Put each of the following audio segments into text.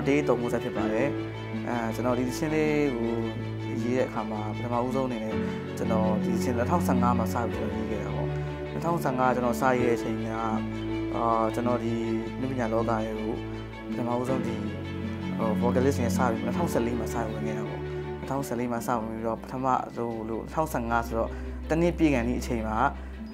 တော်ဒေးတုံမှုဆက်ဖြစ်ပါတယ်အဲကျွန်တော်ဒီသချင်းလေးကိုရေးတဲ့အခါမှာပထမဦးဆုံးအနေနဲ့ကျွန်တော်ဒီသချင်း2015မှာစပြီးတော့ရေးခဲ့တာပေါ့2015ကျွန်တော်စရေးတဲ့အချိန်ကအာကျွန်တော်ဒီမြပညာလောကရဲ့ကိုပထမဦးဆုံးဒီဟို vocalist နဲ့စပြီး2014မှာစဝင်ခဲ့တာပေါ့2014မှာစဝင်ပြီးတော့ပထမဆုံးလို့2015ဆိုတော့တနည်းပြည်ကန်ဒီအချိန်မှာ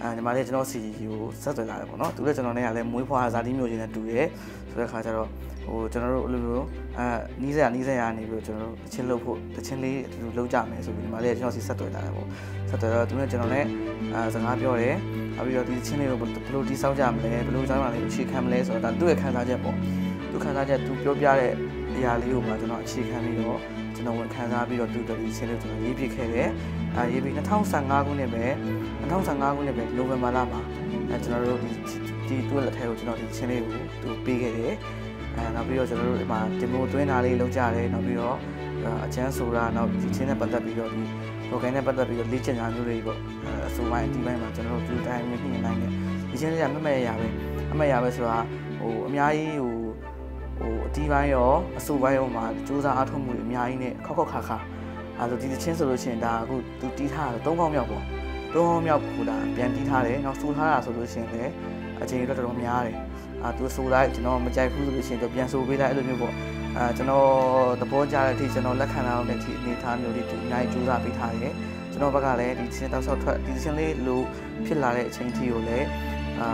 အဲညီမလေးကျွန်တော်စီကိုဆက်သွယ်လာတယ်ပေါ့နော်သူလည်းကျွန်တော်နဲ့ကလည်းမွေးဖွားဇာတိမျိုးချင်းနဲ့တူတယ်ဆိုတဲ့အခါကျတော့ဟိုကျွန်တော်တို့အဲ့လိုမျိုးအဲနီးစရာနီးစရာနေပြီးတော့ကျွန်တော်တို့တချင်းလုပ်ဖို့တချင်းလေးဒီလိုလုပ်ကြမယ်ဆိုပြီးညီမလေးကကျွန်တော်စီဆက်သွယ်လာတယ်ပေါ့ဆက်သွယ်တော့သူနဲ့ကျွန်တော်လည်းအဲစကားပြောတယ်နောက်ပြီးတော့ဒီတချင်းလေးကိုဘယ်လိုတိစောက်ကြမလဲဘယ်လိုကြောင်းလာလေးအခြေခံမလဲဆိုတော့ဒါသူ့ရဲ့ခံစားချက်ပေါ့သူခံစားချက်သူပြောပြတဲ့အရာလေးကိုမှကျွန်တော်အခြေခံပြီးတော့ ကျွန်တော်ဝင်ခံစားပြီးတော့သူတို့ဒီချင်းလေးကိုကျွန်တော်ရေးပြခဲ့တယ်အဲရေးပြီး2015ခုနှစ်ပဲ2015ခုနှစ်ပဲနိုဝင်ဘာလမှာအဲကျွန်တော်တို့ဒီဒီသူ့လက်ထဲကိုကျွန်တော်ဒီချင်းလေးကိုသူပေးခဲ့တယ်အဲနောက်ပြီးတော့ကျွန်တော်တို့ဒီမှာဒီမိုသွင်းတာလေးလုပ်ကြတယ်နောက်ပြီးတော့အချမ်းဆိုတာနောက်ဒီချင်းနဲ့ပတ်သက်ပြီးတော့ဒီ local နဲ့ပတ်သက်ပြီးတော့လေ့ကျင့်တာမျိုးတွေပေါ့အဲအစိုးပိုင်းအတီးပိုင်းမှာကျွန်တော်တို့ view time နဲ့ညှိနှိုင်းတယ်ဒီချင်းလေးကမမရရပဲအမရပဲဆိုတာဟိုအများကြီးဟို ဟိုအတီးပိုင်းရောအစိုးပိုင်းရောမှာစူးစမ်းအားထုတ်မှုတွေအများကြီးနဲ့ခောက်ခောက်ခါခါအဲဆိုဒီချင်းဆိုလို့ရှိရင်ဒါအခုသူတီးထားတာ၃ခေါက်မြောက်ပေါ့၃ခေါက်မြောက်ကိုဒါပြန်တီးထားတယ်နောက်စူထားတာဆိုလို့ရှိရင်လည်းအချိန်တော့တော်တော်များတယ်အာသူဆိုလိုက်ကျွန်တော်မကြိုက်ဘူးဆိုလို့ရှိရင်တော့ပြန်ဆိုပေးလိုက်အဲ့လိုမျိုးပေါ့အဲကျွန်တော်သဘောကျတဲ့အထိကျွန်တော်လက်ခံရအောင်တဲ့အထိအနေထားမျိုးတွေသူအများကြီးကြိုးစားပေးထားတယ်ကျွန်တော်ဘက်ကလည်းဒီချင်းတောက်လျှောက်ထွက်ဒီချင်းလေးလိုဖြစ်လာတဲ့အချိန်ထိကိုလည်းအာ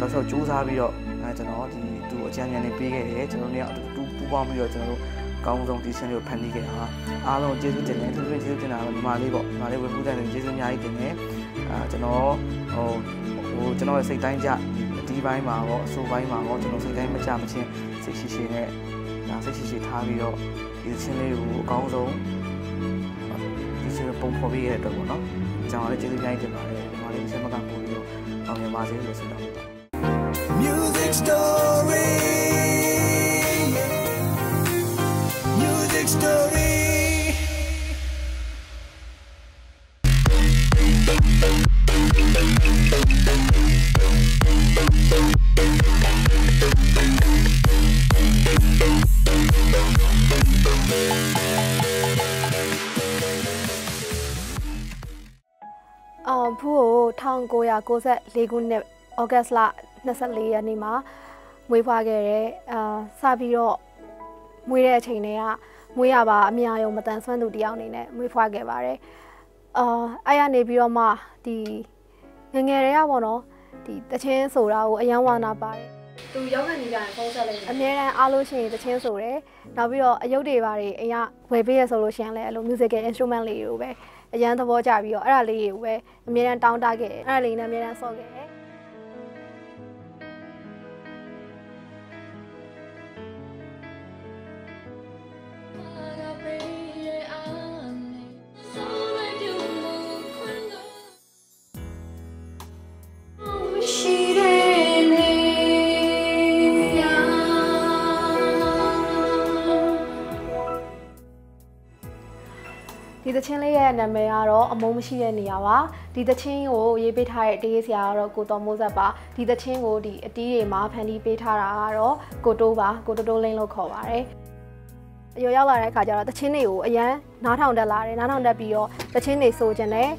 တောက်လျှောက်ကြိုးစားပြီးတော့အဲကျွန်တော်ဒီ သူအကြံဉာဏ်လေးပေးခဲ့တယ်ကျွန်တော်တို့ကအတူတူပူးပေါင်းပြီးတော့ကျွန်တော်တို့ကောင်းဆုံးဒီချင်းလေးကိုဖန်တီးခဲ့တာပါအားလုံးကျေးဇူးတင်တယ်သူတို့ကျေးဇူးတင်တာတော့ဒီမှာလေးပေါ့ဒီမှာလေးဝယ်မှုတဲ့ကျေးဇူးအများကြီးတင်တယ်အာကျွန်တော်ဟိုဟိုကျွန်တော်ရဲ့စိတ်တိုင်းကြဒီပိုင်းမှာပေါ့အဆိုပိုင်းမှာပေါ့ကျွန်တော်စိတ်တိုင်းမကြမချင်းစိတ်ရှိရှိနဲ့ဒါစိတ်ရှိရှိထားပြီးတော့ဒီချင်းလေးကိုအကောင်းဆုံးဒီချင်းပုံဖော်ပေးရတဲ့အတွက်ပေါ့နော်ကျွန်တော်လည်းကျေးဇူးအများကြီးတင်ပါတယ်ဒီမှာလေးအစမကပို့ပြီးတော့အောင်မြင်ပါစေလို့ဆုတောင်းပါတယ် Music story. Music story. အော်ဖူးကို1994ခုနှစ်ဩဂတ်စ်လ 24ရက်နေ့မှာမွေးဖွားခဲ့တယ်အာစပြီးတော့မွေးတဲ့အချိန်တွေကမွေးရပါအများယုံမတန်ဆွမ်းသူတယောက်အနေနဲ့မွေးဖွားခဲ့ပါတယ်အာအဲ့ရနေပြီးတော့မှဒီငယ်ငယ်တွေကပေါ့နော်ဒီတချင်းဆိုတာကိုအယံဝါနာပါတယ်သူရောက်ခံနေကြရင်ဖုန်းဆက်လိုက်အများတန်းအားလို့ရှိရင်တချင်းဆိုတယ်နောက်ပြီးတော့အယုတ်တွေပါတယ်အရင်ဝယ်ပေးရဆိုလို့ရှိရင်လည်းအဲ့လို musical instrument လေးတွေကိုပဲအရန်သဘောကျပြီးတော့အဲ့ဒါလေးတွေကိုပဲအများတန်းတောင်းတခဲ့တယ်အဲ့ဒါလေးနဲ့အများတန်းဆော့ခဲ့ ဒီသချင်းလေးရဲ့နာမည်ကတော့အမုန်းမရှိတဲ့နေရာပါဒီသချင်းကိုရေးပေးထားတဲ့တေးဆရာကတော့ကိုတော်မိုးဆက်ပါဒီသချင်းကိုဒီအတီးတွေမှာဖန်တီးပေးထားတာကတော့ကိုတိုးပါကိုတိုးတိုးလင်းလို့ခေါ်ပါတယ်အရောရောက်လာတဲ့အခါကျတော့သချင်းတွေကိုအရန်နားထောင်တက်လာတယ်နားထောင်တက်ပြီးတော့သချင်းတွေဆိုခြင်းနဲ့က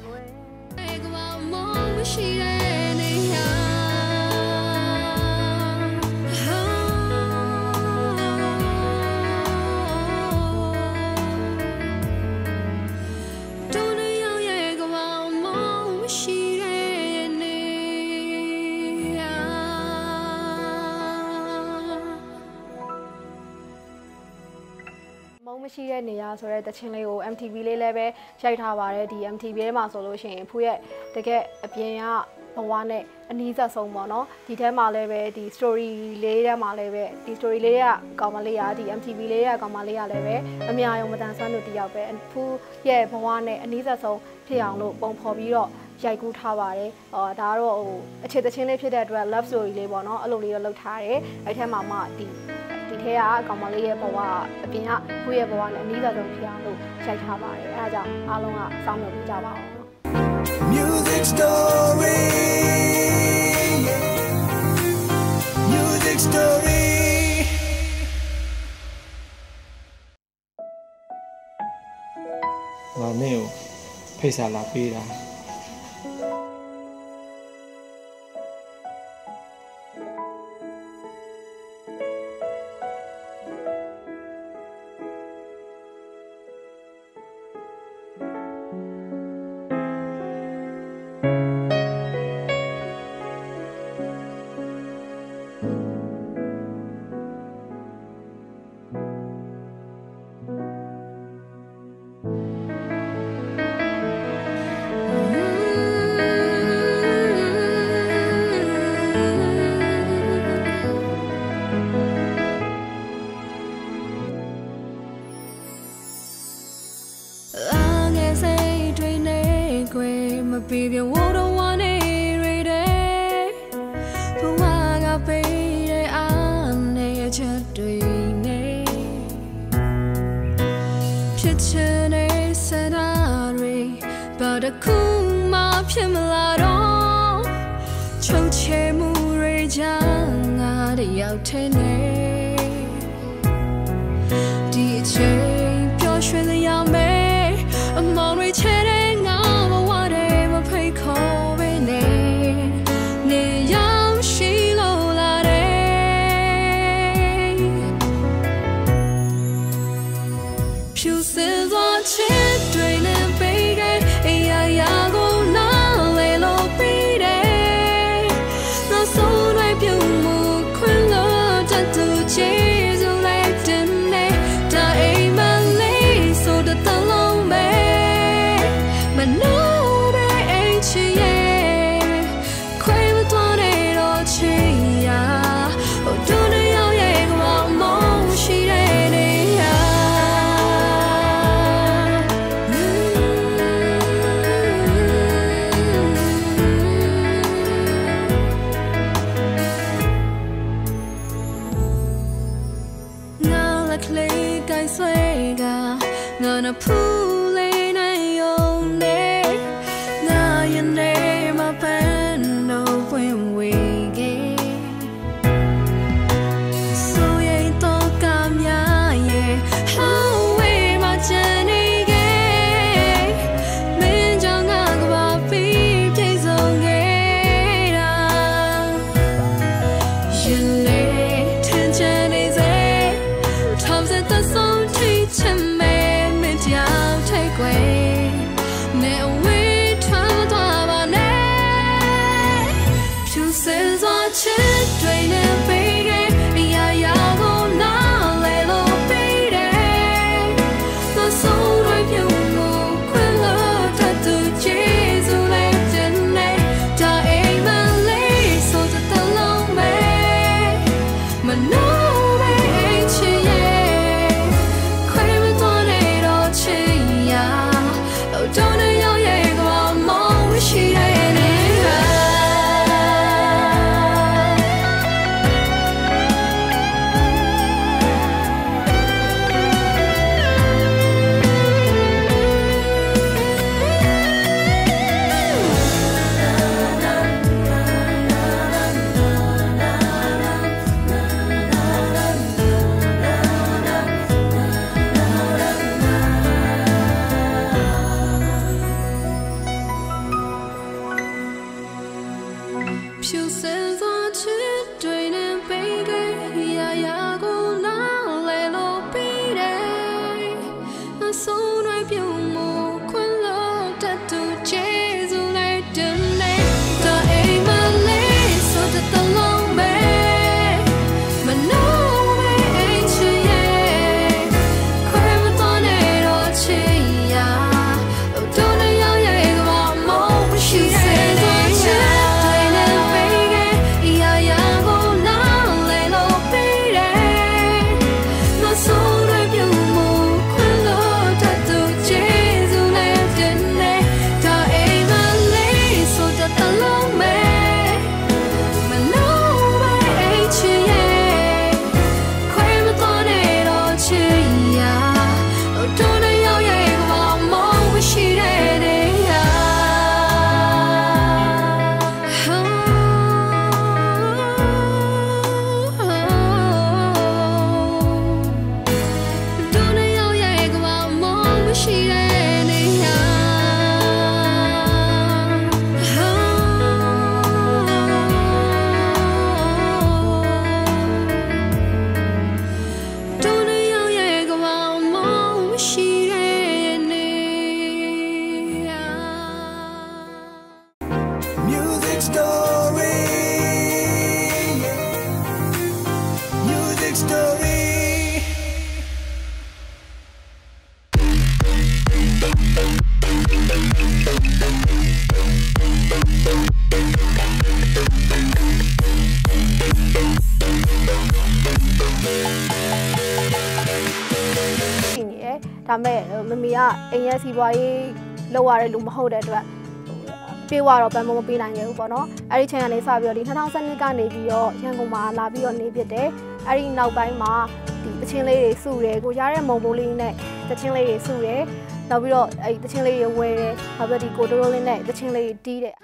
မရှိတဲ့နေရာဆိုတဲ့တခြင်းလေးကို MTV လေးလည်းပဲရိုက်ထားပါတယ်ဒီ MTV ထဲမှာဆိုလို့ရှိရင်ဖူးရဲ့တကယ်အပြင်ကဘဝနဲ့အနီးစပ်ဆုံးပေါ့နော်ဒီထဲမှာလည်းပဲဒီ story လေးထဲမှာလည်းပဲဒီ story လေးကကောင်မလေးကဒီ MTV လေးကကောင်မလေးကလည်းပဲအများယုံမတန်ဆွမ်းလို့တယောက်ပဲဖူးရဲ့ဘဝနဲ့အနီးစပ်ဆုံးဖြစ်အောင်လို့ပုံဖော်ပြီးတော့ရိုက်ကူးထားပါတယ်။အော်ဒါကတော့ဟိုအခြေတချင်းလေးဖြစ်တဲ့အတွက် love story လေးပေါ့နော်အဲ့လိုလေးတော့လုပ်ထားတယ်။အဲ့ထဲမှာမှဒီဒီ ထဲကအကောင်မလေးရဲ့ဘဝအပြင်ကဖူးရဲ့ဘဝနဲ့အနီးစပ်ဆုံးဖြစ်အောင်လို့ရိုက်ထားပါတယ်။အဲဒါကြောင့်အားလုံးကစောင့်မျှော်ပြီးကြပါအောင်နော် Music Story. Music Story. ငါနဲ့ကိုဖိတ်စာလာပေးတာ မပြေပြဝတော့ဝါနေရတဲ့ဘဝကပေးတဲ့အားနဲ့ချက်တွေနဲ့ဖြစ်ချင်တဲ့စရာတွေဘာတစ်ခုမှဖြစ်မလာတော့ချုပ်ချယ်မှုတွေကြောင့်ငါတယောက်တည်းနဲ့ ဖြူစင် အိမ်ရဲ့စီးပွားရေးလောက်ရတဲ့လူမဟုတ်တဲ့အတွက်ပြေးတော့ပန်မမပေးနိုင်ခဲ့ဘူးပေါ့နော်အဲ့ဒီချိန်ကနေစပြီးတော့ဒီ2012ကနေပြီးတော့ရန်ကုန်မှာလာပြီးတော့နေဖြစ်တယ်အဲ့ဒီနောက်ပိုင်းမှာဒီတချင်းလေးတွေစုတယ်ကိုရတဲ့မုံပိုးလေးနဲ့တချင်းလေးတွေစုတယ်နောက်ပြီးတော့အဲ့ဒီတချင်းလေးတွေဝယ်တယ်နောက်ပြီးတော့ဒီကိုတိုးတိုးလေးနဲ့တချင်းလေးတွေတီးတယ်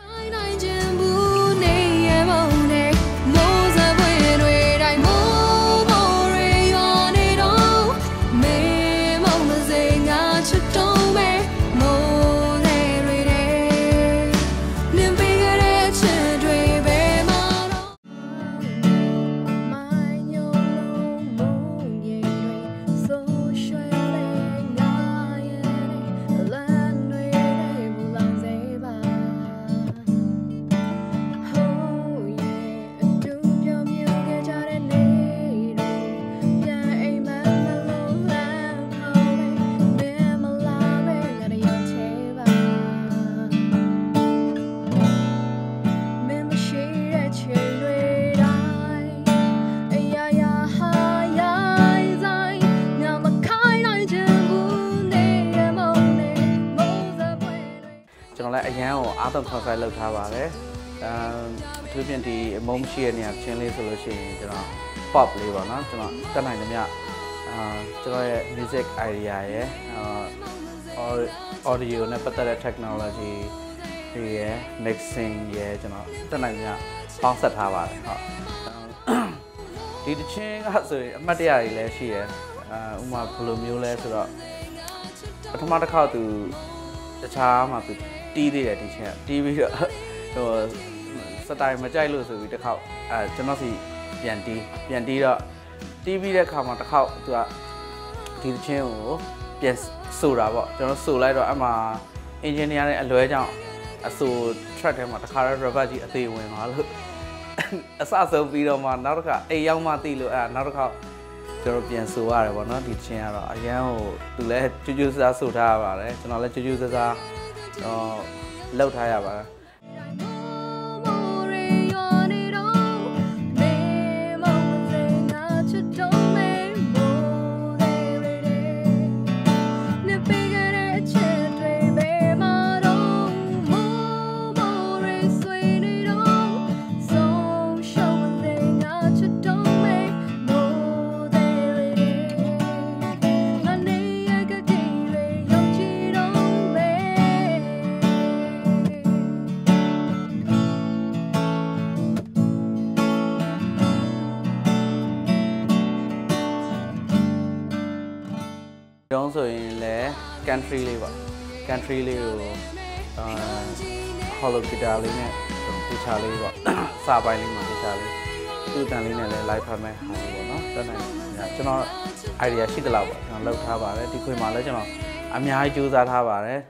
ကိုအားသုံး concert လုပ်ထားပါတယ်အဲအထူးဖြင့်ဒီအမုန်းရှိတဲ့နေရာချင်းလေးဆိုလို့ရှိရင်ကျွန်တော် pop လေးပေါ့နော်ကျွန်တော်တက်နိုင်သမျှအာကျွန်တော်ရဲ့ music idea ရဲ့အာ audio နဲ့ပတ်သက်တဲ့ technology တွေရဲ့ mixing ရဲ့ကျွန်တော်တက်နိုင်သမျှပေါင်းစပ်ထားပါတယ်ဟုတ်ဒီတချင်းကဆိုရင်အမှတ်တရတွေလည်းရှိရယ်အာဥပမာဘယ်လိုမျိုးလဲဆိုတော့ပထမတစ်ခေါက်သူတခြားမှာသူ တီးသေးတယ်ဒီချင်းကတီးပြီးတော့ဟိုစတိုင်မကြိုက်လို့ဆိုပြီးတစ်ခေါက်အဲကျွန်တော်စီပြန်တီးပြန်တီးတော့တီးပြီးတဲ့ခါမှာတစ်ခေါက်သူကဒီတချင်းကိုပြန်ဆိုတာပေါ့ကျွန်တော်ဆိုလိုက်တော့အမှ engineer နဲ့အလွဲကြောင့်အဆို track ထဲမှာတစ်ခါတော့ rubber ကြီးအသေးဝင်သွားလို့အစဆုံးပြီးတော့မှနောက်တစ်ခါအိမ်ရောက်မှသိလို့အဲနောက်တစ်ခါကျွန်တော်ပြန်ဆိုရတယ်ပေါ့နော်ဒီချင်းကတော့အရန်ဟိုသူလည်းကျူးကျူးဆဆဆိုထားရပါတယ်ကျွန်တော်လည်းကျူးကျူးဆဆ တော့လောက်ထားရပါတ country လေးပေါ့ country လေးကိုအာ hollow guitar လေးနဲ့တခြားလေးပေါ့စာပိုင်းလေးမှာတခြားလေးသူ့တန်လေးနဲ့လည်း live ဖတ်မဲ့ဟာလေးပေါ့နော်တက်နိုင်ကျွန်တော် idea ရှိသလားပေါ့ကျွန်တော်လုပ်ထားပါတယ်ဒီခွေမှာလည်းကျွန်တော်အများကြီးကြိုးစားထားပါတယ်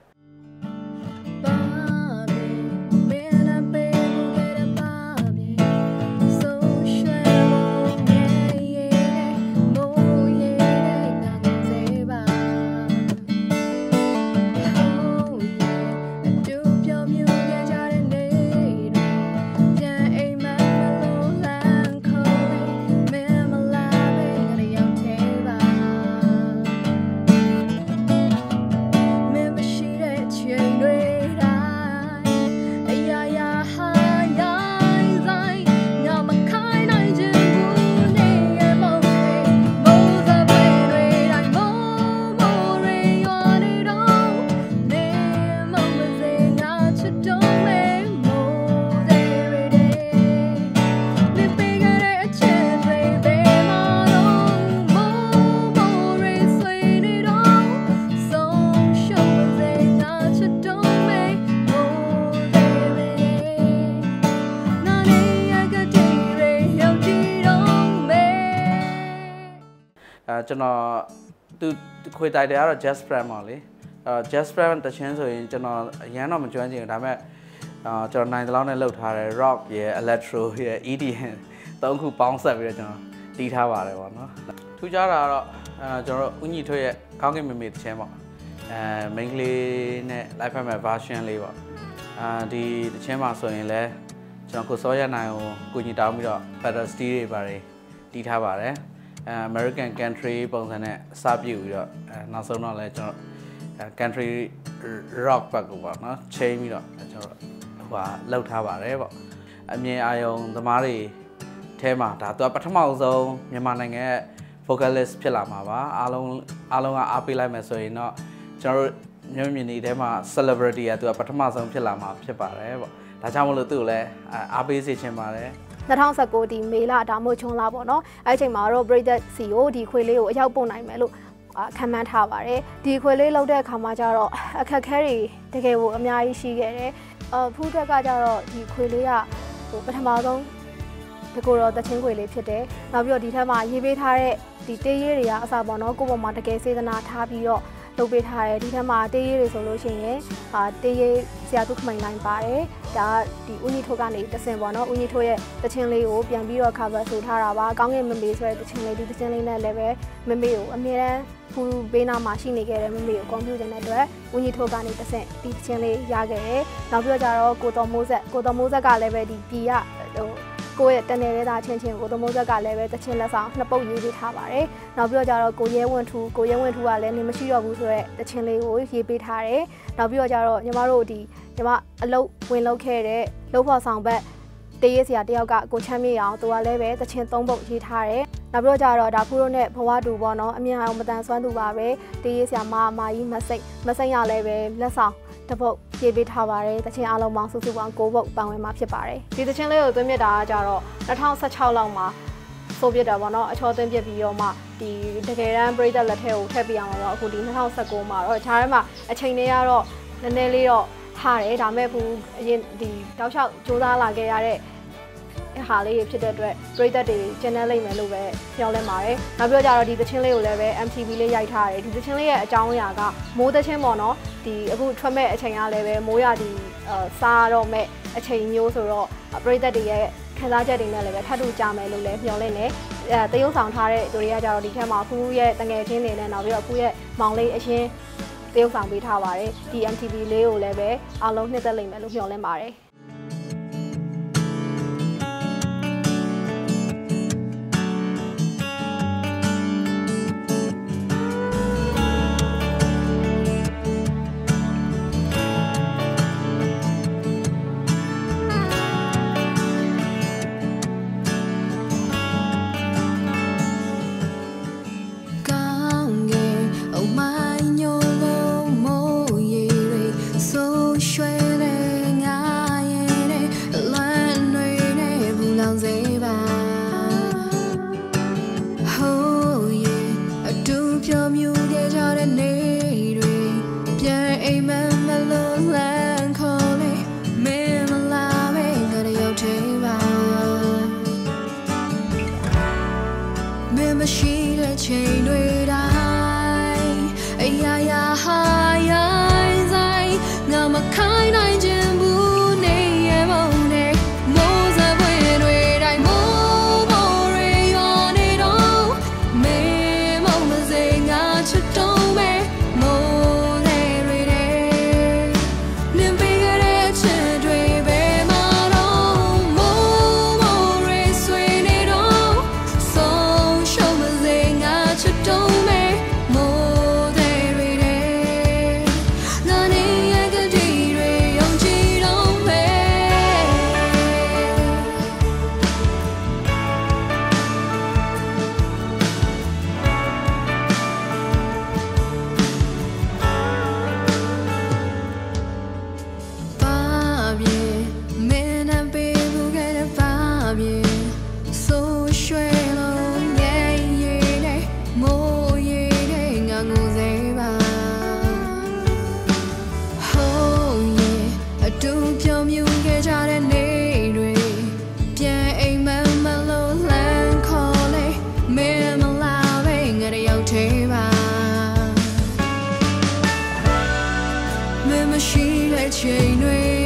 ကျွန်တော်သူခွေတိုက်တယ်ကတော့ Jazz Brand ပါလေအဲ Jazz Brand တချင်းဆိုရင်ကျွန်တော်အရန်တော့မကျွမ်းကျင်ဘူးဒါပေမဲ့အာကျွန်တော်နိုင်တဲ့လောက်နဲ့လုပ်ထားတယ် rock ရယ် electro ရယ် EDM သုံးခုပေါင်းဆက်ပြီးတော့ကျွန်တော်တီးထားပါတယ်ပေါ့နော်ထူးခြားတာကတော့အဲကျွန်တော်တို့ဦးညီထွေးရဲ့ကောင်းကင်မေမေတချင်းပေါ့အဲ main ကလေးနဲ့ live ဖက်မဲ့ version လေးပေါ့အာဒီတချင်းမှာဆိုရင်လည်းကျွန်တော်ကိုစောရနိုင်ကိုကိုညီတောင်းပြီးတော့ pedal steel တွေပါတယ်တီးထားပါတယ်အဲ American country ပုံစံနဲ့စပြုတ်ပြီးတော့အဲနောက်ဆုံးတော့လည်းကျွန်တော်အဲ country rock ဘက်ကိုပေါ့နော်ချိန်ပြီးတော့ကျွန်တော်ဟိုဟာလောက်ထားပါတယ်ပေါ့အမြင်အာရုံသမားတွေအဲမှာဒါသူကပထမဆုံးမြန်မာနိုင်ငံရဲ့ vocalist ဖြစ်လာမှာပါအားလုံးအားလုံးကအားပေးလိုက်မယ်ဆိုရင်တော့ကျွန်တော်တို့မြို့မြင်နေထဲမှာ celebrity ကသူကပထမဆုံးဖြစ်လာမှာဖြစ်ပါတယ်ပေါ့ဒါကြောင့်မလို့သူ့ကိုလည်းအားပေးစေချင်ပါတယ် 2019ဒီမေလဒါမှမဟုတ်ချွန်လာပေါ့နော်အဲ့ဒီအချိန်မှာတော့ Braided C ကိုဒီခွေလေးကိုအရောက်ပို့နိုင်မယ်လို့ခံမှန်းထားပါတယ်ဒီခွေလေးလောက်တဲ့အခါမှာကျတော့အခက်ခဲတွေတကယ်ကိုအများကြီးရှိခဲ့တယ်အဖူးကက်ကကျတော့ဒီခွေလေးကဟိုပထမဆုံးဒီကိုတော့တချင်းခွေလေးဖြစ်တယ်နောက်ပြီးတော့ဒီထက်မှာရေးပေးထားတဲ့ဒီတေးရေးတွေကအစားပေါ့နော်ကိုယ့်ပေါ်မှာတကယ်စေတနာထားပြီးတော့ လုပ်ပေးထားတယ်ဒီထက်မှာတေးရေးတွေဆိုလို့ရှိရင်အာတေးရေးဆရာသူခမိန်လိုင်းပါတယ်ဒါဒီဦးညီထိုးကနေတဆင်ပေါ့နော်ဦးညီထိုးရဲ့တချင်းလေးကိုပြန်ပြီးတော့ cover ဆိုထားတာပါကောင်းကင်မမေဆိုတဲ့တချင်းလေးဒီတချင်းလေးနဲ့လည်းပဲမမေကိုအမြဲတမ်းဖူဘေးနားမှာရှိနေခဲ့တဲ့မမေကိုကွန်ပျူတာနဲ့အတွက်ဦးညီထိုးကနေတဆင်ဒီတချင်းလေးရခဲ့တယ်နောက်ပြီးတော့ကြတော့ကိုတော်မိုးဆက်ကိုတော်မိုးဆက်ကလည်းပဲဒီပြည်ရဟို ကိုယ့်ရဲ့တနယ်ရဲသားချင်းချင်းကိုသမုတ်ဇက်ကလည်းပဲတချင်းလက်ဆောင်နှစ်ပုတ်ရေးပေးထားပါတယ်။နောက်ပြီးတော့ကျတော့ကိုရဲဝင်းထူကိုရဲဝင်းထူကလည်းနေမရှိတော့ဘူးဆိုတော့တချင်းလေးကိုရေးပေးထားတယ်။နောက်ပြီးတော့ကျတော့ညီမတို့ဒီညီမအလုတ်ဝင်လောက်ခဲ့တဲ့လှုပ်ဖို့ဆောင်ဘက် တရေးစရာတယောက်ကကိုချမ်းမြေအောင်သူကလည်းပဲတချင်းသုံးပုတ်ရေးထားတယ်။နောက်ပြီးတော့ကျတော့ဒါဖူးတို့နဲ့ဘဝတူပေါ့နော်အမြင်အောင်မတန်ဆွမ်းသူပါပဲတရေးစရာမအမာကြီးမစိတ်မစိတ်ရလည်းပဲလက်ဆောင်တပုတ်ရေးပေးထားပါတယ်တချင်းအားလုံးပေါင်းစုစုပေါင်း9ပုတ်ပန်ဝင်မှာဖြစ်ပါတယ်ဒီတချင်းလေးကိုသွင်းမြစ်တာကကြတော့2016လောက်မှာဆိုပြစ်တာပေါ့နော်အချောသွင်းပြစ်ပြီးတော့မှဒီတကယ်တမ်းပရိသတ်လက်ထဲကိုထည့်ပြရမှာတော့အခုဒီ2019မှာတော့ခြားထဲမှာအချိန်လေးကတော့နည်းနည်းလေးတော့ ထားတယ်ဒါမဲ့ဘူးအရင်ဒီတောက်လျှောက်စူးစမ်းလာခဲ့ရတဲ့ဟာလေးဖြစ်တဲ့အတွက်ပရိသတ်တွေကျန်နေလိမ့်မယ်လို့ပဲပြောလဲပါတယ်။နောက်ပြီးတော့ကြတော့ဒီသချင်းလေးကိုလည်းပဲ MTV လေးရိုက်ထားတယ်။ဒီသချင်းလေးရဲ့အကြောင်းအရာကမိုးသချင်းပေါ့နော်။ဒီအခုထွက်မဲ့အချိန်ကလည်းပဲမိုးရဒီစားတော့မဲ့အချိန်မျိုးဆိုတော့ပရိသတ်တွေရဲ့ခံစားချက်တွေနဲ့လည်းပဲထပ်တူကြမယ်လို့လည်းမျှော်လင့်နေ။အဲတရုပ်ဆောင်ထားတဲ့သူတွေကကြတော့ဒီထက်မှာဖူးရဲ့တငယ်ချင်းတွေနဲ့နောက်ပြီးတော့ဖူးရဲ့မောင်လေးအရင် တရုပ်ဆောင်ပေးထားပါတယ်။ဒီ MTV လေးကိုလည်းပဲအားလုံးနှစ်သက်လိမ့်မယ်လို့မျှော်လင့်ပါတယ်။ တော်မြူခဲ့ကြတဲ့နေ့ și le cei noi